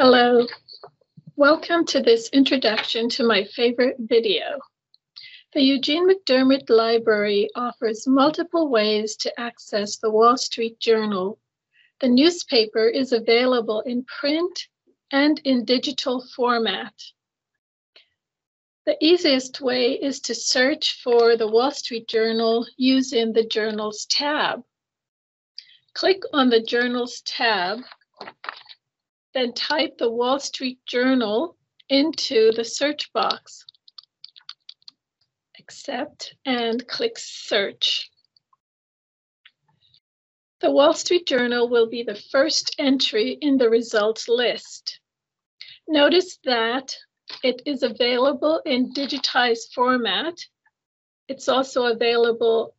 Hello, welcome to this introduction to my favorite video. The Eugene McDermott Library offers multiple ways to access the Wall Street Journal. The newspaper is available in print and in digital format. The easiest way is to search for the Wall Street Journal using the Journals tab. Click on the Journals tab then type the Wall Street Journal into the search box. Accept and click search. The Wall Street Journal will be the first entry in the results list. Notice that it is available in digitized format. It's also available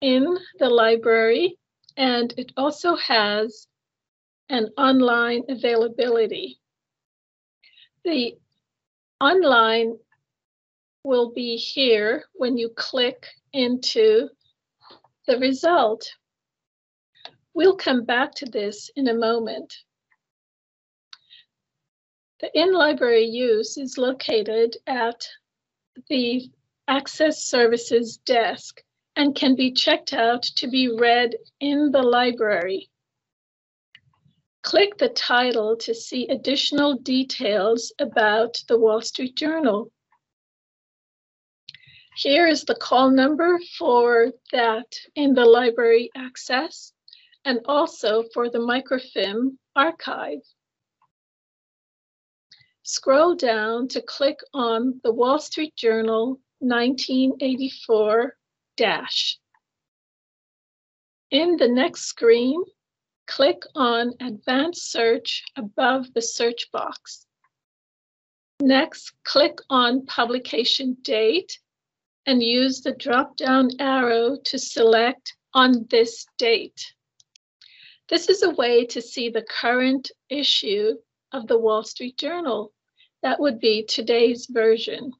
in the library and it also has and online availability. The online will be here when you click into the result. We'll come back to this in a moment. The in-library use is located at the Access Services desk and can be checked out to be read in the library. Click the title to see additional details about the Wall Street Journal. Here is the call number for that in the library access and also for the microfilm archive. Scroll down to click on the Wall Street Journal 1984 dash. In the next screen, click on Advanced Search above the search box. Next, click on Publication Date and use the drop-down arrow to select on this date. This is a way to see the current issue of the Wall Street Journal. That would be today's version.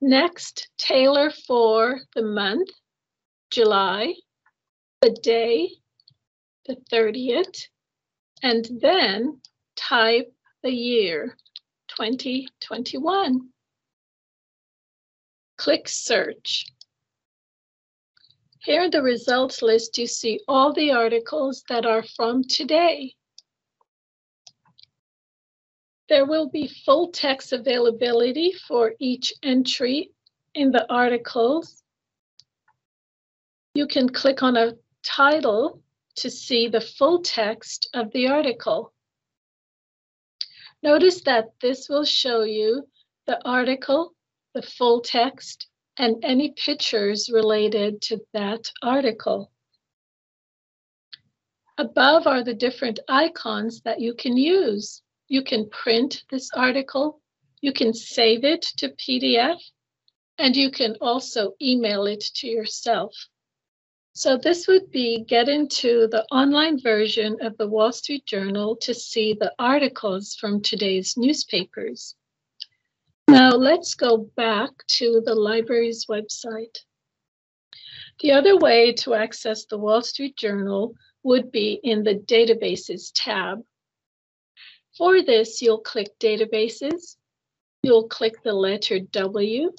Next, tailor for the month, July, the day, the 30th, and then type the year 2021. Click search. Here in the results list, you see all the articles that are from today. There will be full text availability for each entry in the articles. You can click on a title to see the full text of the article. Notice that this will show you the article, the full text, and any pictures related to that article. Above are the different icons that you can use. You can print this article, you can save it to PDF, and you can also email it to yourself. So this would be get into the online version of the Wall Street Journal to see the articles from today's newspapers. Now let's go back to the library's website. The other way to access the Wall Street Journal would be in the Databases tab. For this, you'll click Databases, you'll click the letter W,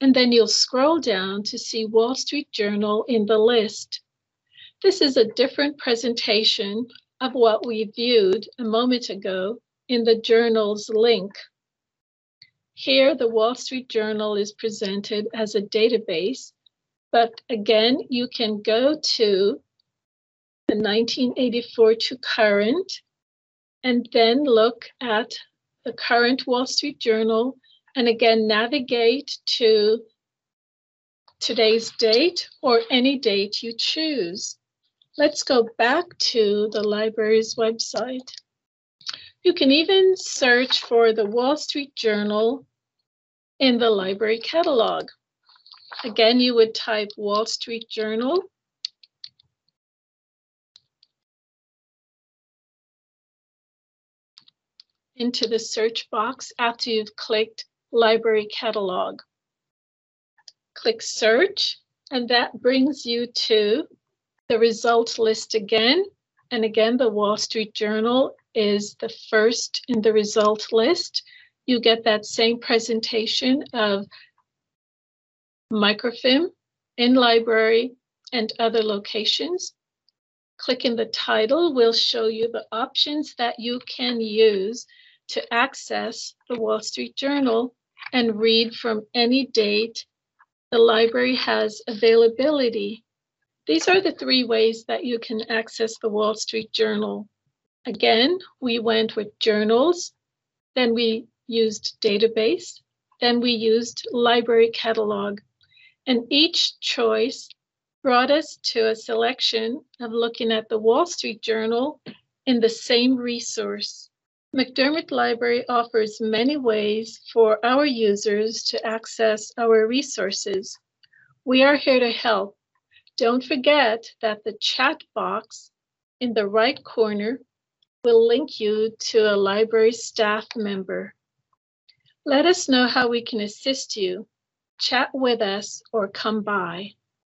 and then you'll scroll down to see Wall Street Journal in the list. This is a different presentation of what we viewed a moment ago in the journal's link. Here, the Wall Street Journal is presented as a database, but again, you can go to the 1984 to current and then look at the current Wall Street Journal and again, navigate to today's date or any date you choose. Let's go back to the library's website. You can even search for the Wall Street Journal in the library catalog. Again, you would type Wall Street Journal. into the search box after you've clicked library catalog. Click search, and that brings you to the results list again. And again, the Wall Street Journal is the first in the result list. You get that same presentation of microfilm in library and other locations. Clicking the title will show you the options that you can use to access the Wall Street Journal and read from any date the library has availability. These are the three ways that you can access the Wall Street Journal. Again, we went with journals, then we used database, then we used library catalog. And each choice brought us to a selection of looking at the Wall Street Journal in the same resource. McDermott Library offers many ways for our users to access our resources. We are here to help. Don't forget that the chat box in the right corner will link you to a library staff member. Let us know how we can assist you. Chat with us or come by.